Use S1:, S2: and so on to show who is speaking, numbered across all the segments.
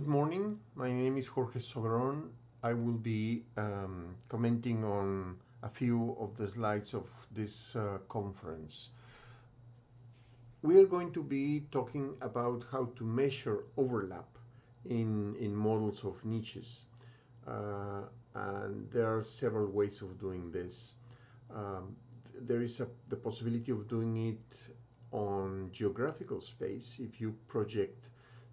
S1: Good morning. My name is Jorge Soberon. I will be um, commenting on a few of the slides of this uh, conference. We are going to be talking about how to measure overlap in, in models of niches. Uh, and there are several ways of doing this. Um, there is a, the possibility of doing it on geographical space if you project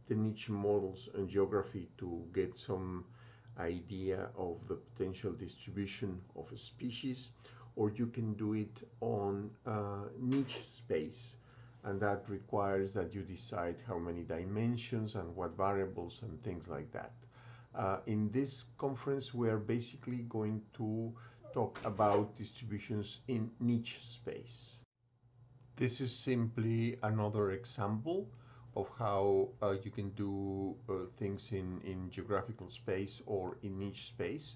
S1: the niche models and geography to get some idea of the potential distribution of a species or you can do it on niche space and that requires that you decide how many dimensions and what variables and things like that. Uh, in this conference we are basically going to talk about distributions in niche space. This is simply another example of how uh, you can do uh, things in, in geographical space or in niche space.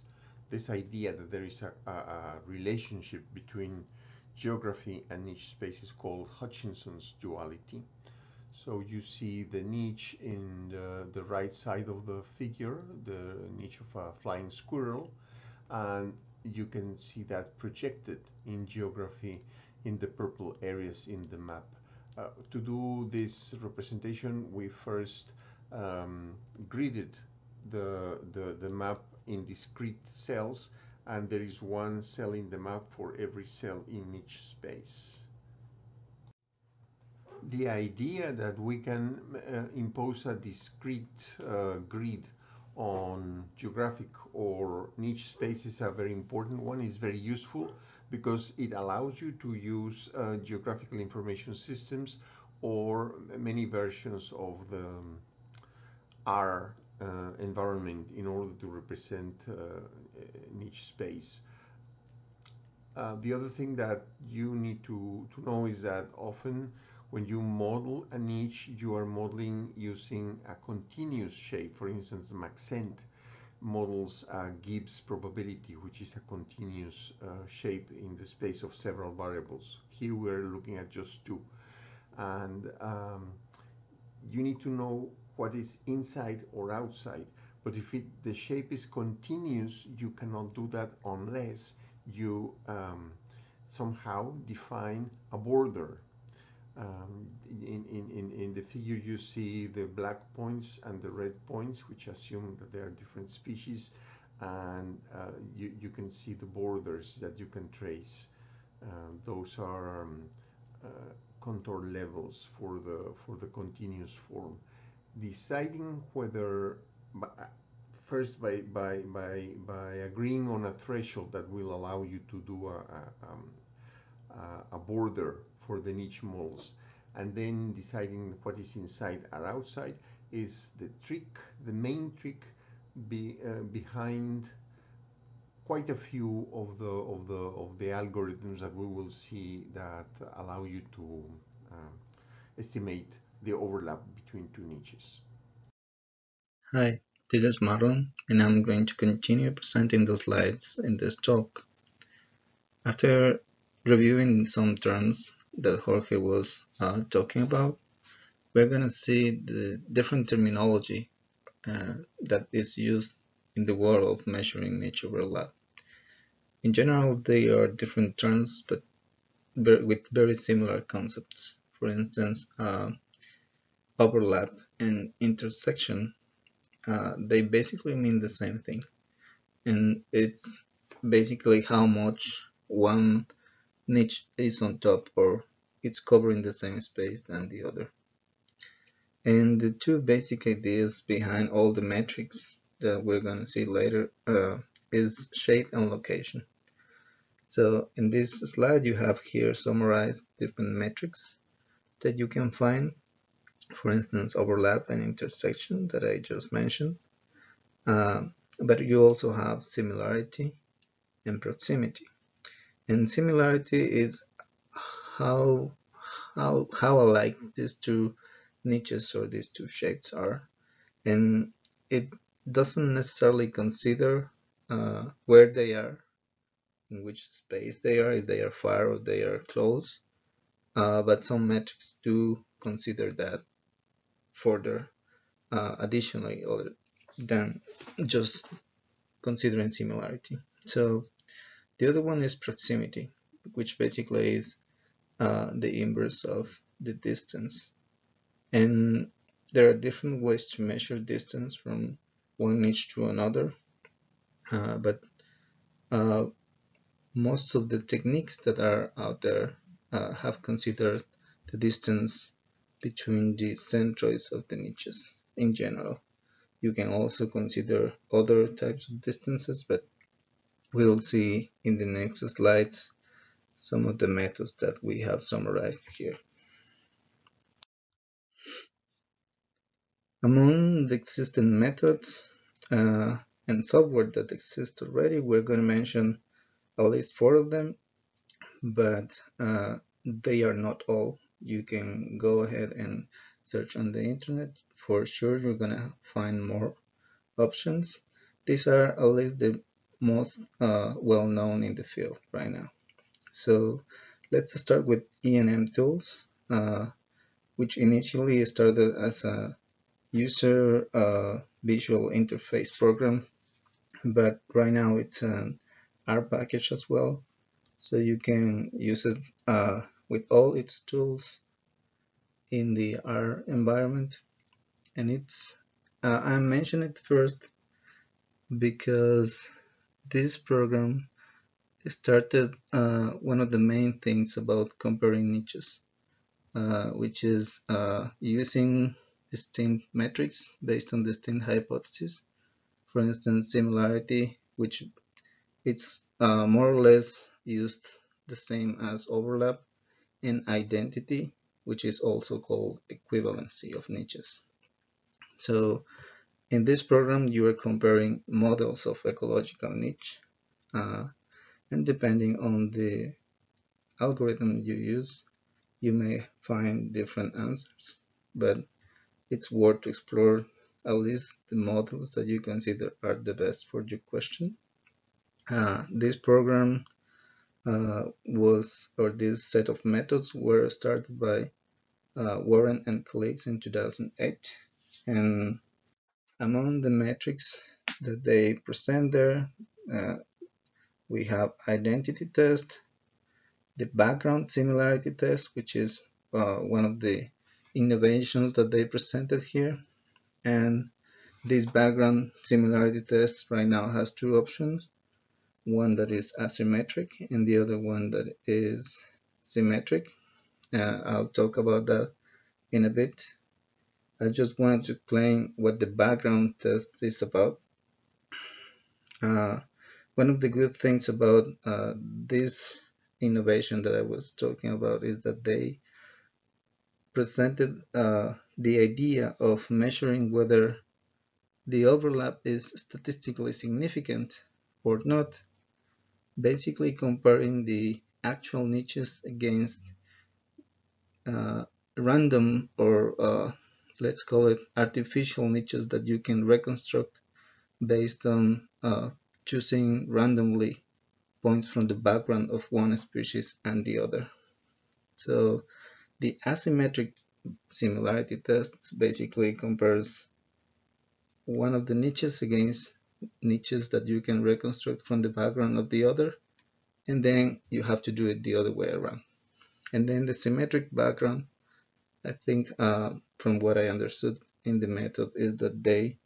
S1: This idea that there is a, a, a relationship between geography and niche space is called Hutchinson's duality. So you see the niche in the, the, right side of the figure, the niche of a flying squirrel, and you can see that projected in geography in the purple areas in the map. Uh, to do this representation, we first um, gridded the, the, the map in discrete cells, and there is one cell in the map for every cell in niche space. The idea that we can uh, impose a discrete uh, grid on geographic or niche spaces is a very important one is very useful because it allows you to use uh, geographical information systems or many versions of the um, R uh, environment in order to represent uh, niche space. Uh, the other thing that you need to, to know is that often when you model a niche, you are modeling using a continuous shape. For instance, Maxent models uh, Gibbs probability, which is a continuous uh, shape in the space of several variables. Here we're looking at just two. And um, you need to know what is inside or outside. But if it, the shape is continuous, you cannot do that unless you um, somehow define a border um, in, in, in the figure you see the black points and the red points which assume that they are different species and uh, you, you can see the borders that you can trace. Uh, those are um, uh, contour levels for the for the continuous form. Deciding whether uh, first by, by, by, by agreeing on a threshold that will allow you to do a, a, um, a border for the niche models and then deciding what is inside or outside is the trick, the main trick be, uh, behind quite a few of the of the of the algorithms that we will see that allow you to uh, estimate the overlap between two niches.
S2: Hi, this is Marlon and I'm going to continue presenting the slides in this talk. After reviewing some terms that Jorge was uh, talking about, we're going to see the different terminology uh, that is used in the world of measuring niche overlap. In general, they are different terms, but with very similar concepts. For instance, uh, overlap and intersection, uh, they basically mean the same thing. And it's basically how much one niche is on top or it's covering the same space than the other. And the two basic ideas behind all the metrics that we're going to see later uh, is shape and location. So in this slide you have here summarized different metrics that you can find. For instance, overlap and intersection that I just mentioned. Uh, but you also have similarity and proximity. And similarity is how how how alike these two niches or these two shapes are and it doesn't necessarily consider uh, where they are in which space they are if they are far or they are close uh, but some metrics do consider that further uh, additionally other than just considering similarity. So the other one is proximity, which basically is uh, the inverse of the distance. And there are different ways to measure distance from one niche to another, uh, but uh, most of the techniques that are out there uh, have considered the distance between the centroids of the niches in general. You can also consider other types of distances, but we'll see in the next slides some of the methods that we have summarized here. Among the existing methods uh, and software that exists already, we're going to mention at least four of them, but uh, they are not all. You can go ahead and search on the internet. For sure, you're going to find more options. These are at least the most uh, well known in the field right now. So let's start with ENM tools, uh, which initially started as a user uh, visual interface program, but right now it's an R package as well. So you can use it uh, with all its tools in the R environment. And it's, uh, I mention it first because this program started uh, one of the main things about comparing niches, uh, which is uh, using distinct metrics based on distinct hypotheses. For instance, similarity, which it's uh, more or less used the same as overlap, and identity, which is also called equivalency of niches. So in this program, you are comparing models of ecological niche, uh, and depending on the algorithm you use, you may find different answers, but it's worth to explore at least the models that you consider are the best for your question. Uh, this program uh, was, or this set of methods were started by uh, Warren and colleagues in 2008. And among the metrics that they present there, uh, we have identity test, the background similarity test, which is uh, one of the innovations that they presented here. And this background similarity test right now has two options. One that is asymmetric and the other one that is symmetric. Uh, I'll talk about that in a bit I just wanted to explain what the background test is about. Uh, one of the good things about uh, this innovation that I was talking about is that they presented uh, the idea of measuring whether the overlap is statistically significant or not, basically comparing the actual niches against uh, random or uh, let's call it artificial niches that you can reconstruct based on uh, choosing randomly points from the background of one species and the other. So the asymmetric similarity test basically compares one of the niches against niches that you can reconstruct from the background of the other and then you have to do it the other way around and then the symmetric background I think uh, from what I understood in the method is that they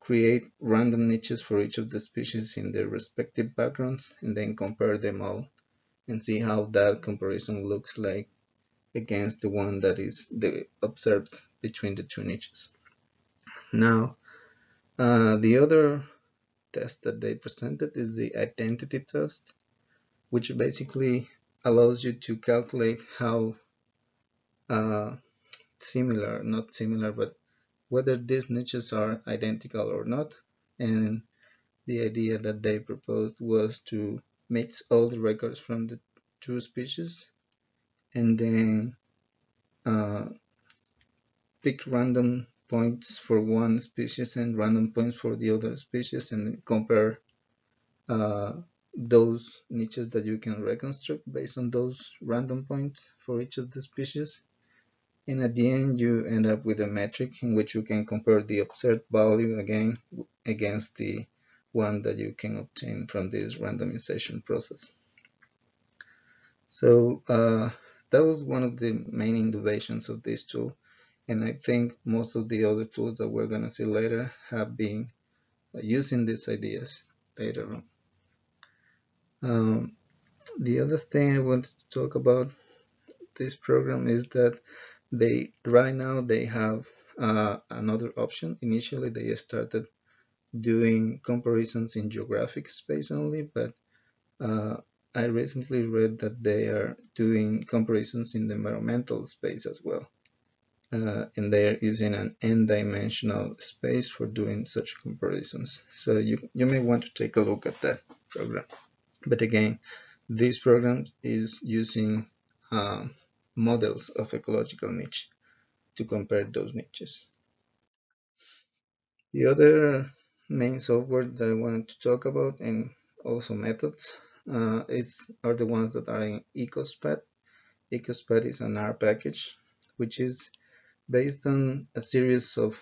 S2: create random niches for each of the species in their respective backgrounds and then compare them all and see how that comparison looks like against the one that is the observed between the two niches. Now, uh, the other test that they presented is the identity test, which basically allows you to calculate how uh, similar, not similar, but whether these niches are identical or not. And the idea that they proposed was to mix all the records from the two species and then uh, pick random points for one species and random points for the other species and compare uh, those niches that you can reconstruct based on those random points for each of the species and at the end you end up with a metric in which you can compare the observed value again against the one that you can obtain from this randomization process. So uh, that was one of the main innovations of this tool and I think most of the other tools that we're going to see later have been using these ideas later on. Um, the other thing I wanted to talk about this program is that they right now they have uh, another option. Initially they started doing comparisons in geographic space only but uh, I recently read that they are doing comparisons in the environmental space as well uh, and they are using an n-dimensional space for doing such comparisons. So you, you may want to take a look at that program. But again this program is using uh, models of ecological niche to compare those niches. The other main software that I wanted to talk about and also methods uh, is, are the ones that are in EcoSPAT. EcoSPAT is an R package which is based on a series of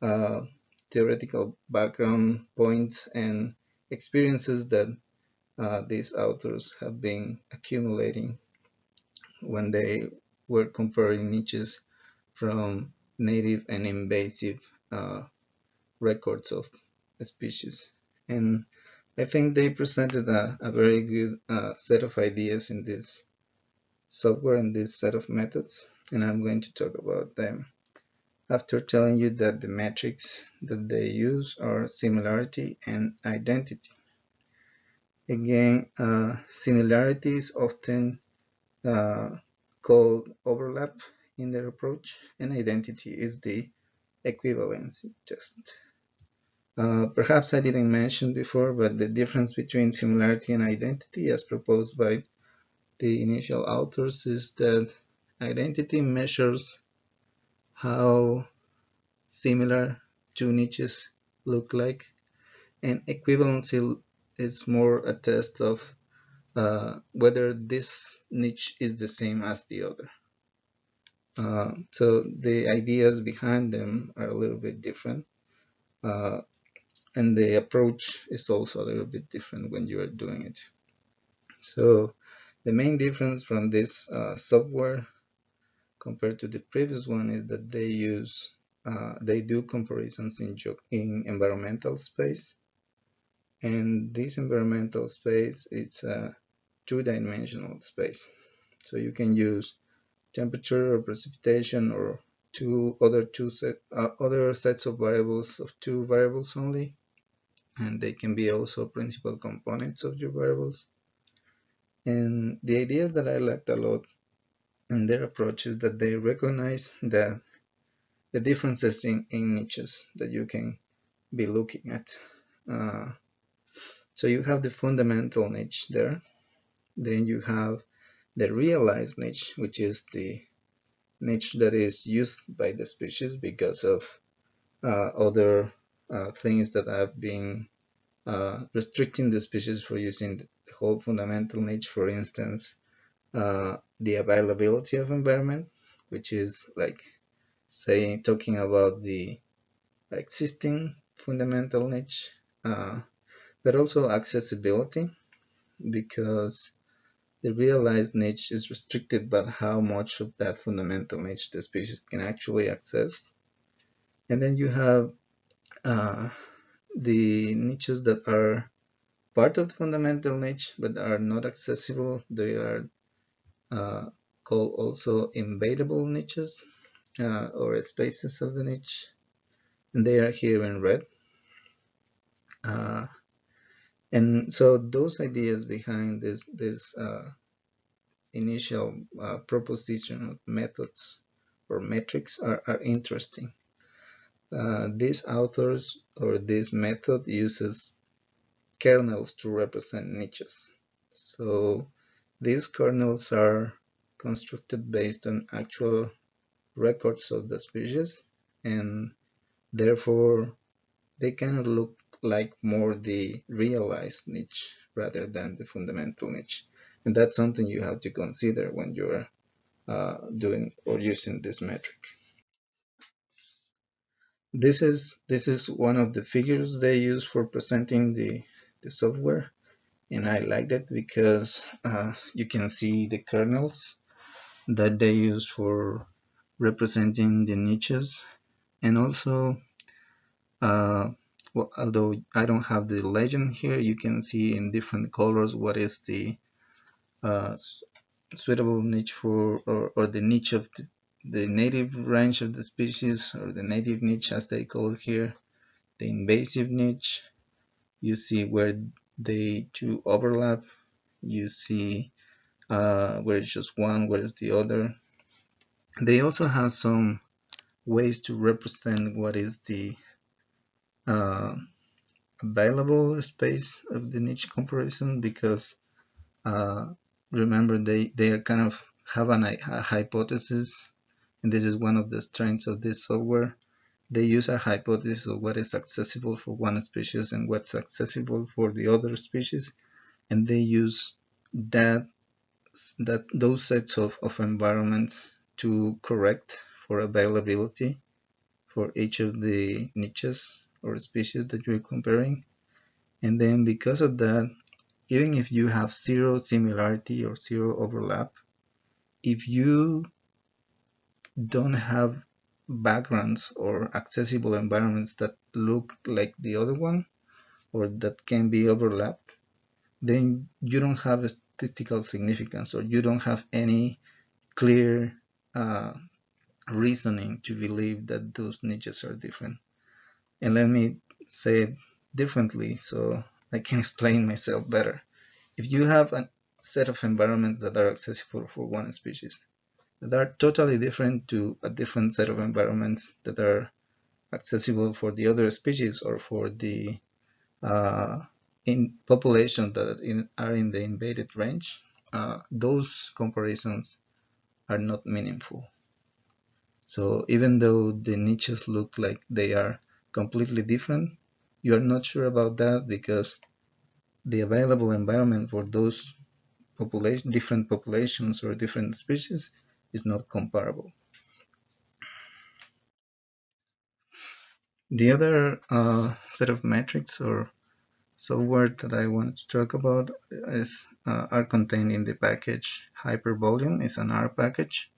S2: uh, theoretical background points and experiences that uh, these authors have been accumulating when they were comparing niches from native and invasive uh, records of species. And I think they presented a, a very good uh, set of ideas in this software and this set of methods, and I'm going to talk about them after telling you that the metrics that they use are similarity and identity. Again, uh, similarity is often called overlap in their approach, and identity is the equivalency test. Uh, perhaps I didn't mention before, but the difference between similarity and identity as proposed by the initial authors is that identity measures how similar two niches look like and equivalency is more a test of uh, whether this niche is the same as the other. Uh, so the ideas behind them are a little bit different. Uh, and the approach is also a little bit different when you are doing it. So the main difference from this uh, software compared to the previous one is that they use uh, they do comparisons in, in environmental space and this environmental space it's a two-dimensional space. So you can use temperature or precipitation or two other two set uh, other sets of variables of two variables only and they can be also principal components of your variables. And the ideas that I liked a lot in their approach is that they recognize that the differences in, in niches that you can be looking at. Uh, so you have the fundamental niche there then you have the realized niche, which is the niche that is used by the species because of uh, other uh, things that have been uh, restricting the species for using the whole fundamental niche, for instance, uh, the availability of environment, which is like saying, talking about the existing fundamental niche, uh, but also accessibility, because the realized niche is restricted by how much of that fundamental niche the species can actually access. And then you have uh, the niches that are part of the fundamental niche but are not accessible. They are uh, called also invadable niches uh, or spaces of the niche. And they are here in red. And so those ideas behind this this uh, initial uh, proposition of methods or metrics are, are interesting. Uh, these authors or this method uses kernels to represent niches. So these kernels are constructed based on actual records of the species and therefore they cannot look like more the realized niche rather than the fundamental niche. And that's something you have to consider when you're uh, doing or using this metric. This is this is one of the figures they use for presenting the the software, and I like it because uh, you can see the kernels that they use for representing the niches, and also uh, well, although I don't have the legend here, you can see in different colors what is the uh, suitable niche for or, or the niche of the, the native range of the species or the native niche as they call it here the invasive niche. You see where they two overlap. You see uh, where it's just one where it's the other. They also have some ways to represent what is the uh, available space of the niche comparison because uh, remember they they are kind of have an, a hypothesis and this is one of the strengths of this software. They use a hypothesis of what is accessible for one species and what's accessible for the other species and they use that that those sets of, of environments to correct for availability for each of the niches or species that you're comparing and then because of that even if you have zero similarity or zero overlap, if you don't have backgrounds or accessible environments that look like the other one or that can be overlapped, then you don't have statistical significance or you don't have any clear uh, reasoning to believe that those niches are different. And let me say it differently so I can explain myself better. If you have a set of environments that are accessible for one species, that are totally different to a different set of environments that are accessible for the other species or for the uh, in population that in, are in the invaded range, uh, those comparisons are not meaningful. So even though the niches look like they are completely different, you are not sure about that because the available environment for those population, different populations or different species is not comparable. The other uh, set of metrics or software that I want to talk about is uh, are contained in the package Hypervolume. It's an R package.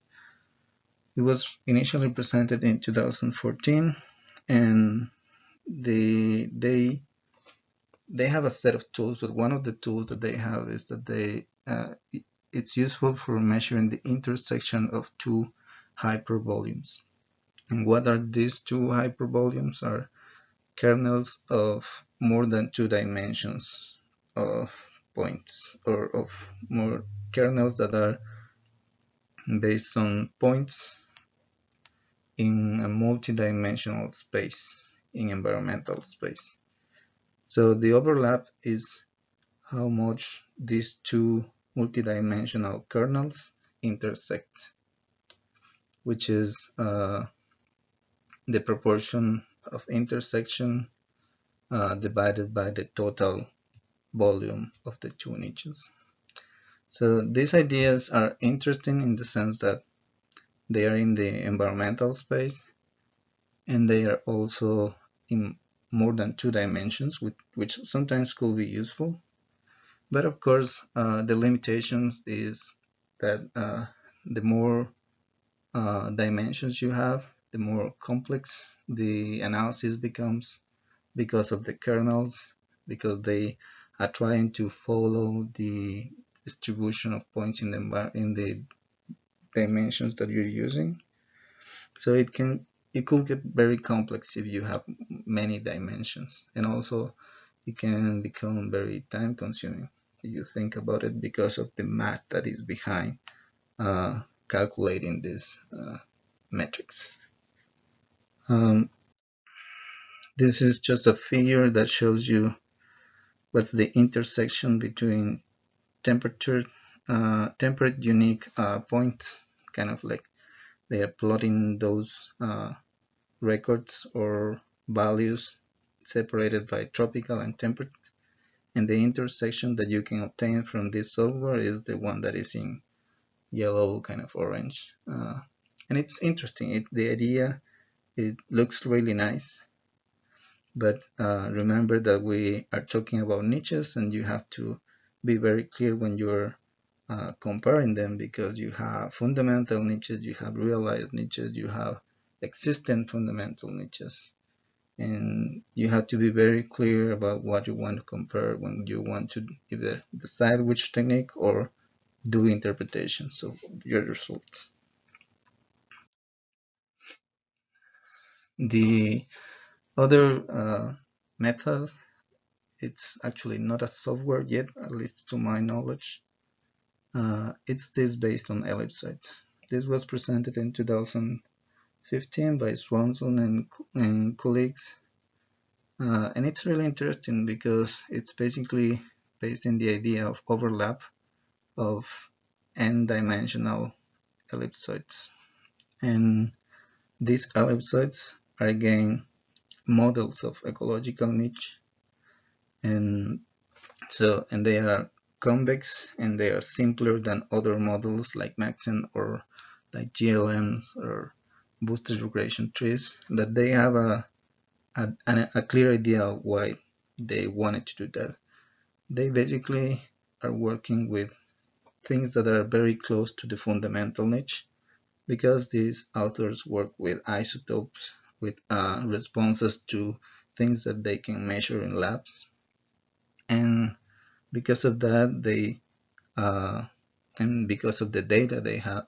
S2: It was initially presented in 2014 and they they they have a set of tools but one of the tools that they have is that they uh, it's useful for measuring the intersection of two hypervolumes. And what are these two hypervolumes? Are kernels of more than two dimensions of points or of more kernels that are based on points in a multi-dimensional space in environmental space. So the overlap is how much these two multidimensional kernels intersect, which is uh, the proportion of intersection uh, divided by the total volume of the two niches. So these ideas are interesting in the sense that they are in the environmental space and they are also in more than two dimensions, which, which sometimes could be useful. But of course, uh, the limitations is that uh, the more uh, dimensions you have, the more complex the analysis becomes because of the kernels, because they are trying to follow the distribution of points in the in the dimensions that you're using. So it can it could get very complex if you have many dimensions and also it can become very time consuming if you think about it because of the math that is behind uh, calculating these uh, metrics. Um, this is just a figure that shows you what's the intersection between temperature, uh, temperate unique uh, points, kind of like they are plotting those uh, records or values separated by tropical and temperate and the intersection that you can obtain from this software is the one that is in yellow, kind of orange. Uh, and it's interesting. It, the idea, it looks really nice. But uh, remember that we are talking about niches and you have to be very clear when you're uh, comparing them because you have fundamental niches, you have realized niches, you have existent fundamental niches. And you have to be very clear about what you want to compare when you want to either decide which technique or do interpretations of your results. The other uh, method, it's actually not a software yet, at least to my knowledge. Uh, it's this based on ellipsoid. This was presented in 2015 by Swanson and, and colleagues. Uh, and it's really interesting because it's basically based in the idea of overlap of n-dimensional ellipsoids. And these ellipsoids are again models of ecological niche and so and they are convex and they are simpler than other models like Maxent or like GLMs or boosted regression trees that they have a, a, a clear idea of why they wanted to do that. They basically are working with things that are very close to the fundamental niche because these authors work with isotopes with uh, responses to things that they can measure in labs. And because of that, they uh, and because of the data they have,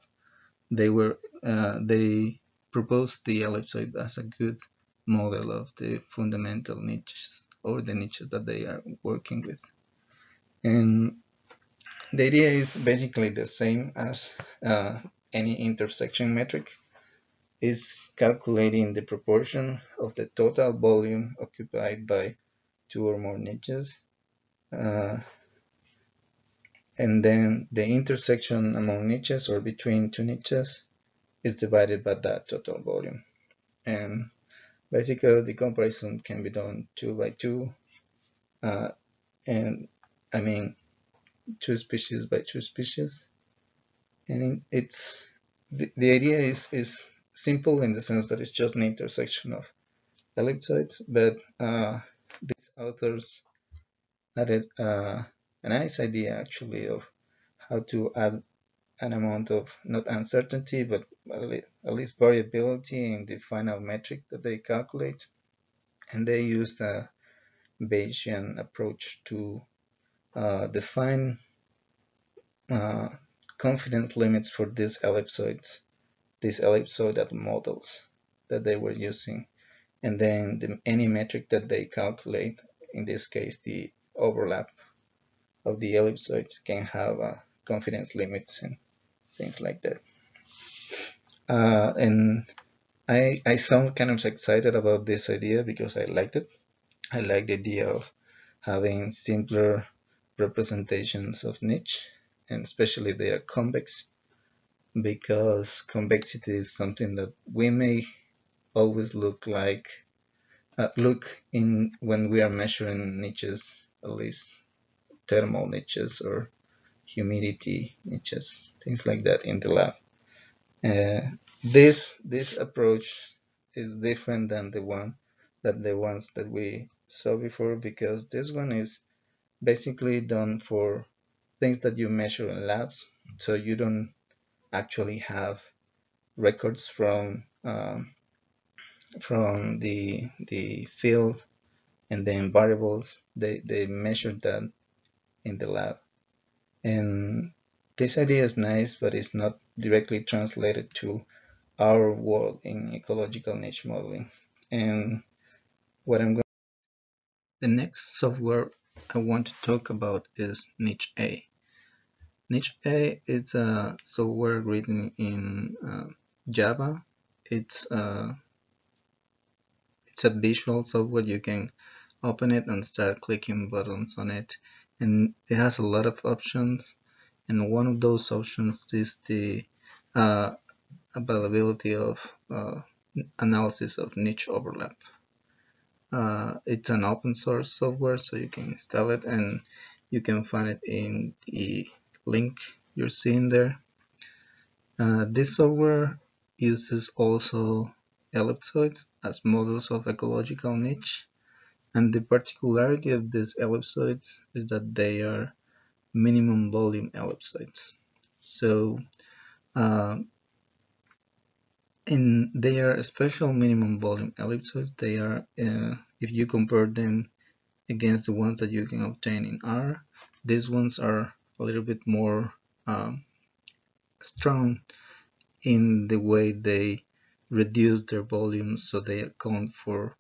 S2: they were uh, they proposed the ellipsoid as a good model of the fundamental niches or the niches that they are working with. And the idea is basically the same as uh, any intersection metric is calculating the proportion of the total volume occupied by two or more niches uh, and then the intersection among niches or between two niches is divided by that total volume. And basically the comparison can be done two by two uh, and I mean two species by two species. And it's the, the idea is is simple in the sense that it's just an intersection of ellipsoids, but uh, these authors added uh, a nice idea actually of how to add an amount of not uncertainty but at least variability in the final metric that they calculate. And they used a Bayesian approach to uh, define uh, confidence limits for these ellipsoids these ellipsoidal models that they were using. And then the, any metric that they calculate in this case the overlap of the ellipsoid can have uh, confidence limits and things like that. Uh, and I, I sound kind of excited about this idea because I liked it. I like the idea of having simpler representations of niche and especially if they are convex because convexity is something that we may always look like uh, look in when we are measuring niches least thermal niches or humidity niches things like that in the lab. Uh, this this approach is different than the one that the ones that we saw before because this one is basically done for things that you measure in labs. So you don't actually have records from um, from the the field and then variables they they measured that in the lab and this idea is nice but it's not directly translated to our world in ecological niche modeling and what I'm going the next software I want to talk about is NicheA Niche A is a software written in uh, Java. It's uh, it's a visual software. You can open it and start clicking buttons on it, and it has a lot of options. And one of those options is the uh, availability of uh, analysis of niche overlap. Uh, it's an open source software, so you can install it and you can find it in the link you're seeing there Uh, this software uses also ellipsoids as models of ecological niche and the particularity of these ellipsoids is that they are minimum volume ellipsoids. So uh, in they are special minimum volume ellipsoids. They are uh, if you compare them against the ones that you can obtain in R, these ones are a little bit more um, strong in the way they reduce their volume so they account for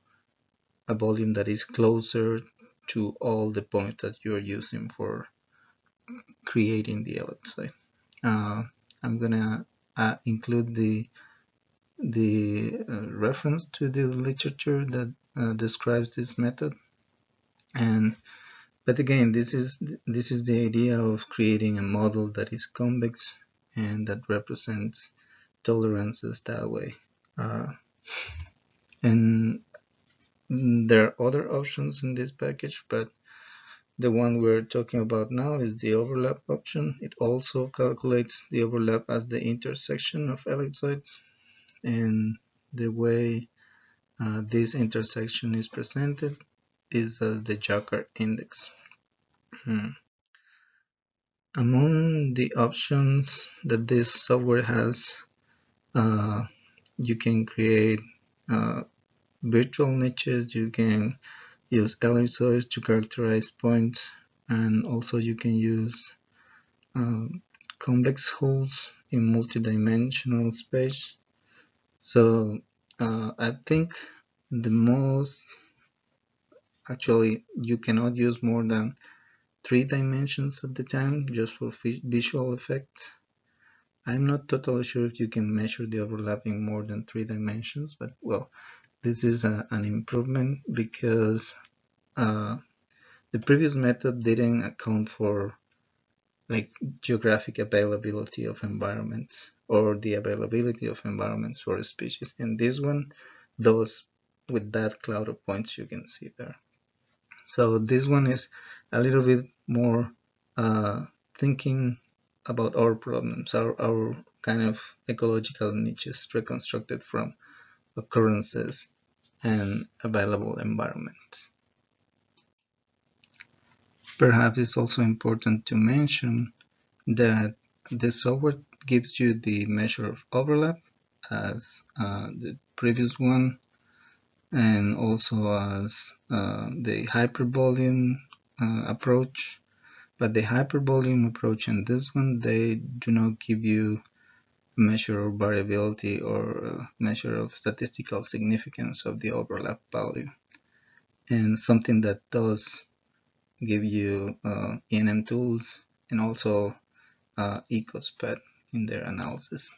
S2: a volume that is closer to all the points that you're using for creating the ellipsoid. Uh, I'm gonna uh, include the the uh, reference to the literature that uh, describes this method and but again this is this is the idea of creating a model that is convex and that represents tolerances that way uh, and there are other options in this package but the one we're talking about now is the overlap option it also calculates the overlap as the intersection of ellipsoids and the way uh, this intersection is presented is as the Jaccard index. Hmm. Among the options that this software has, uh, you can create uh, virtual niches, you can use ellipsoids to characterize points, and also you can use um, convex hulls in multidimensional space. So uh, I think the most actually you cannot use more than three dimensions at the time just for visual effects. I'm not totally sure if you can measure the overlapping more than three dimensions, but well, this is a, an improvement because uh, the previous method didn't account for like geographic availability of environments or the availability of environments for species. And this one does with that cloud of points you can see there. So this one is a little bit more uh, thinking about our problems, our, our kind of ecological niches reconstructed from occurrences and available environments. Perhaps it's also important to mention that the software gives you the measure of overlap as uh, the previous one and also as uh, the hypervolume uh, approach but the hypervolume approach and this one they do not give you measure of variability or measure of statistical significance of the overlap value and something that does give you uh, ENM tools and also uh, in their analysis.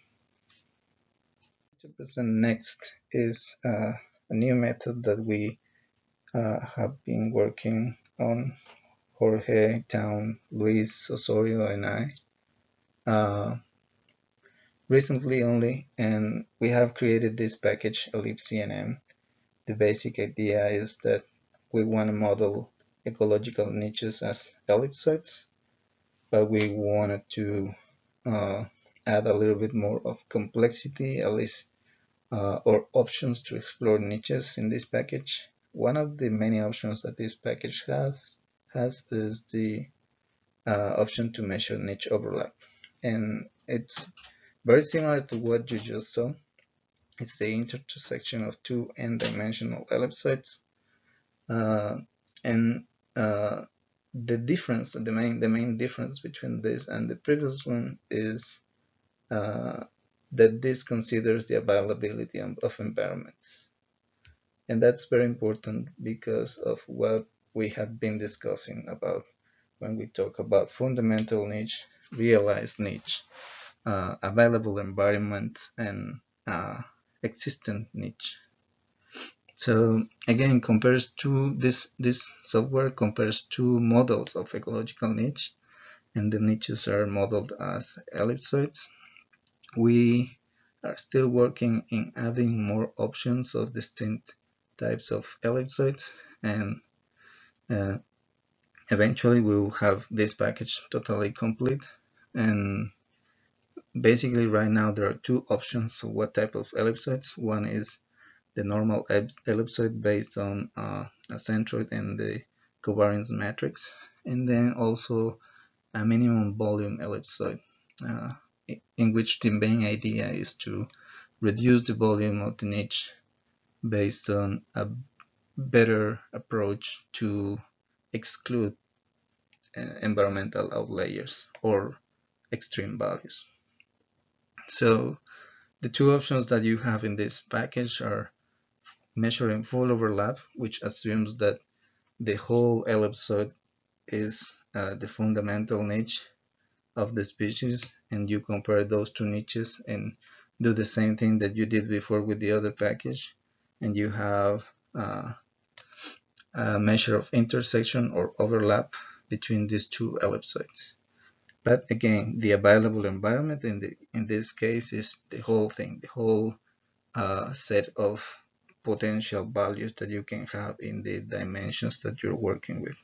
S2: To present Next is uh, a new method that we uh, have been working on, Jorge, Town, Luis, Osorio, and I, uh, recently only, and we have created this package, ellipse-ENM. The basic idea is that we want to model ecological niches as ellipsoids, but we wanted to uh, add a little bit more of complexity, at least uh, or options to explore niches in this package. One of the many options that this package have, has is the uh, option to measure niche overlap. And it's very similar to what you just saw. It's the intersection of two n-dimensional ellipsoids. Uh, and uh, the difference, the main, the main difference between this and the previous one is uh, that this considers the availability of environments. And that's very important because of what we have been discussing about when we talk about fundamental niche, realized niche, uh, available environments, and uh, existent niche. So again, compares to this this software compares two models of ecological niche, and the niches are modeled as ellipsoids we are still working in adding more options of distinct types of ellipsoids and uh, eventually we will have this package totally complete and basically right now there are two options of what type of ellipsoids. One is the normal ellipsoid based on uh, a centroid and the covariance matrix and then also a minimum volume ellipsoid uh, in which the main idea is to reduce the volume of the niche based on a better approach to exclude uh, environmental outliers or extreme values. So the two options that you have in this package are measuring full overlap, which assumes that the whole ellipsoid is uh, the fundamental niche of the species and you compare those two niches and do the same thing that you did before with the other package and you have uh, a measure of intersection or overlap between these two ellipsoids. But again, the available environment in, the, in this case is the whole thing, the whole uh, set of potential values that you can have in the dimensions that you're working with.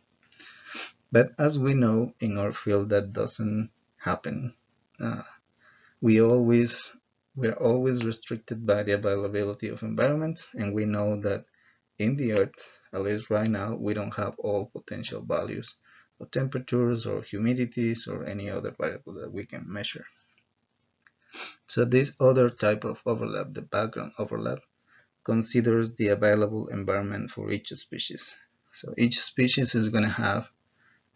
S2: But as we know in our field that doesn't happen. Uh, we always we're always restricted by the availability of environments and we know that in the earth at least right now we don't have all potential values of temperatures or humidities or any other variable that we can measure so this other type of overlap the background overlap considers the available environment for each species so each species is going to have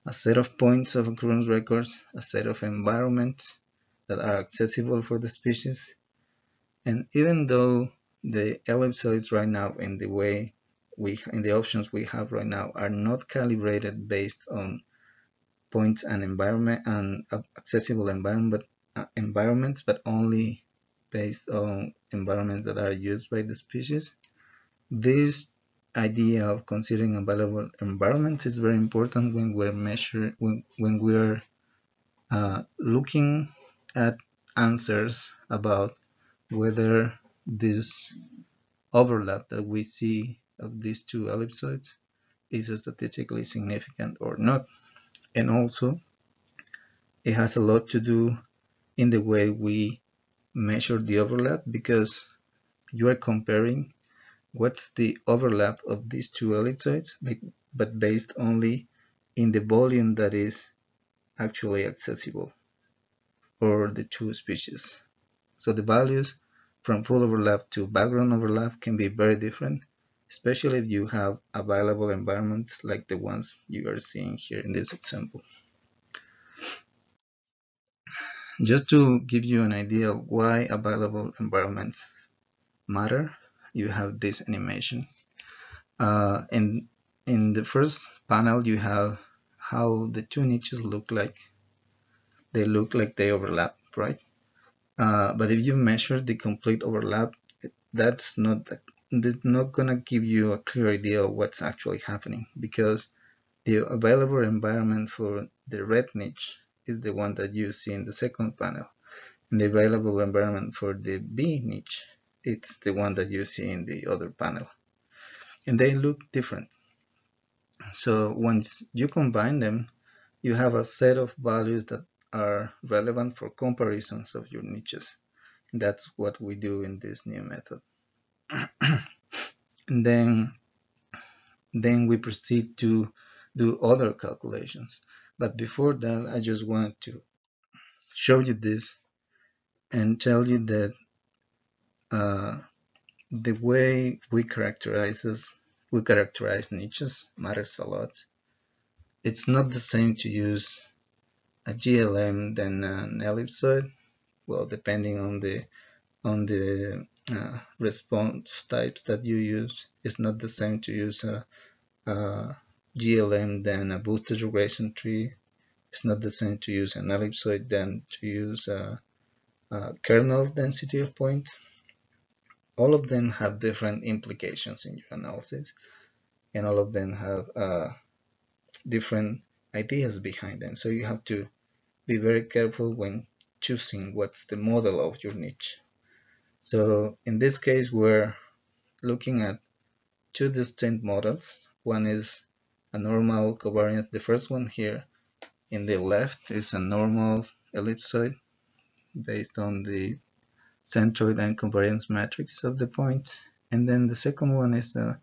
S2: a set of points of occurrence records, a set of environments that are accessible for the species. And even though the ellipsoids right now in the way we in the options we have right now are not calibrated based on points and environment and accessible environment uh, environments but only based on environments that are used by the species. This idea of considering available environments is very important when we're measuring when, when we're uh, looking at answers about whether this overlap that we see of these two ellipsoids is statistically significant or not and also it has a lot to do in the way we measure the overlap because you are comparing what's the overlap of these two ellipsoids, but based only in the volume that is actually accessible for the two species. So the values from full overlap to background overlap can be very different, especially if you have available environments like the ones you are seeing here in this example. Just to give you an idea of why available environments matter, you have this animation. Uh, in the first panel, you have how the two niches look like. They look like they overlap, right? Uh, but if you measure the complete overlap, that's not that's not gonna give you a clear idea of what's actually happening because the available environment for the red niche is the one that you see in the second panel. And the available environment for the B niche it's the one that you see in the other panel. And they look different. So once you combine them you have a set of values that are relevant for comparisons of your niches. That's what we do in this new method then then we proceed to do other calculations but before that I just wanted to show you this and tell you that uh, the way we characterize we characterize niches matters a lot. It's not the same to use a GLM than an ellipsoid. Well, depending on the on the uh, response types that you use, it's not the same to use a, a GLM than a boosted regression tree. It's not the same to use an ellipsoid than to use a, a kernel density of points. All of them have different implications in your analysis and all of them have uh, different ideas behind them. So you have to be very careful when choosing what's the model of your niche so in this case we're looking at two distinct models one is a normal covariance the first one here in the left is a normal ellipsoid based on the centroid and covariance matrix of the point. And then the second one is the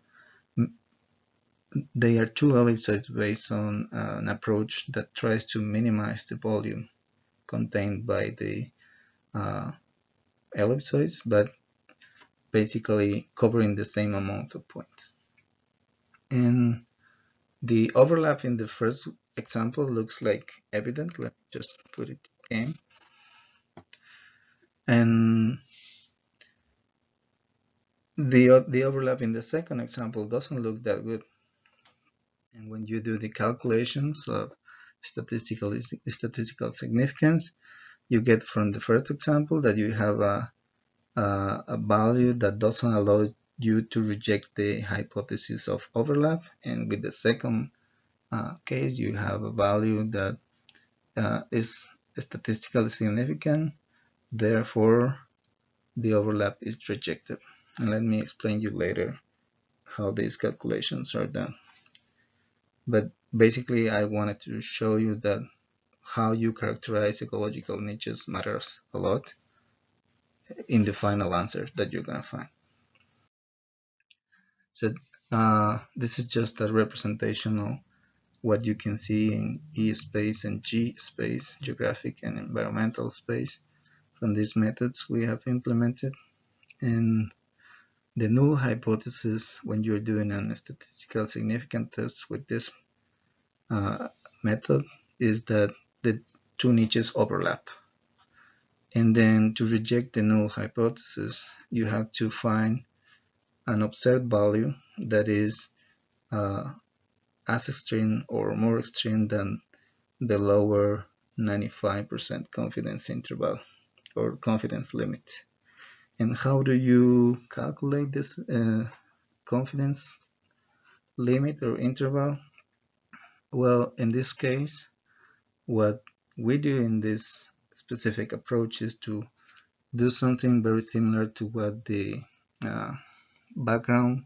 S2: they are two ellipsoids based on uh, an approach that tries to minimize the volume contained by the uh, ellipsoids, but basically covering the same amount of points. And the overlap in the first example looks like evident. Let me just put it in. And the, the overlap in the second example doesn't look that good. And when you do the calculations of statistical statistical significance, you get from the first example that you have a, a, a value that doesn't allow you to reject the hypothesis of overlap. And with the second uh, case, you have a value that uh, is statistically significant. Therefore, the overlap is rejected. And let me explain you later how these calculations are done but basically I wanted to show you that how you characterize ecological niches matters a lot in the final answer that you're gonna find. So uh, this is just a representation of what you can see in E space and G space, geographic and environmental space from these methods we have implemented. And the null hypothesis when you're doing a statistical significant test with this uh, method is that the two niches overlap. And then to reject the null hypothesis, you have to find an observed value that is uh, as extreme or more extreme than the lower 95% confidence interval or confidence limit. And how do you calculate this uh, confidence limit or interval? Well, in this case, what we do in this specific approach is to do something very similar to what the uh, background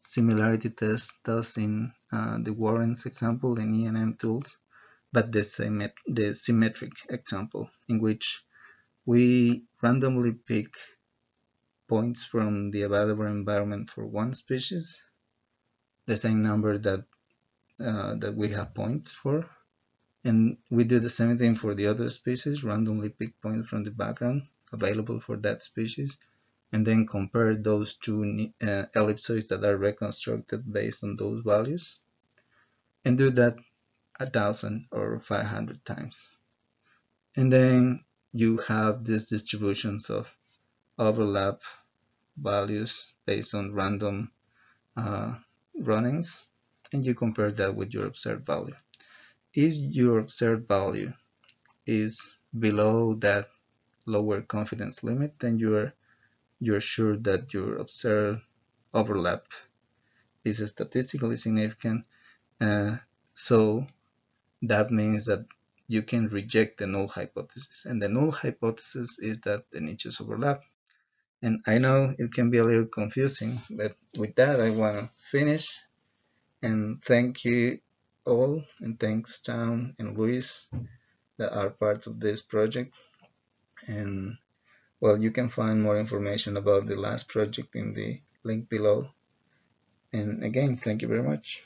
S2: similarity test does in uh, the Warrens example in ENM tools, but the, symmet the symmetric example in which we randomly pick points from the available environment for one species, the same number that uh, that we have points for, and we do the same thing for the other species, randomly pick points from the background available for that species, and then compare those two uh, ellipsoids that are reconstructed based on those values, and do that a thousand or 500 times. And then you have these distributions of overlap values based on random uh, runnings and you compare that with your observed value. If your observed value is below that lower confidence limit, then you're you're sure that your observed overlap is statistically significant. Uh, so that means that you can reject the null hypothesis. And the null hypothesis is that the niches overlap. And I know it can be a little confusing, but with that I want to finish and thank you all and thanks Tom and Luis that are part of this project. And well you can find more information about the last project in the link below. And again thank you very much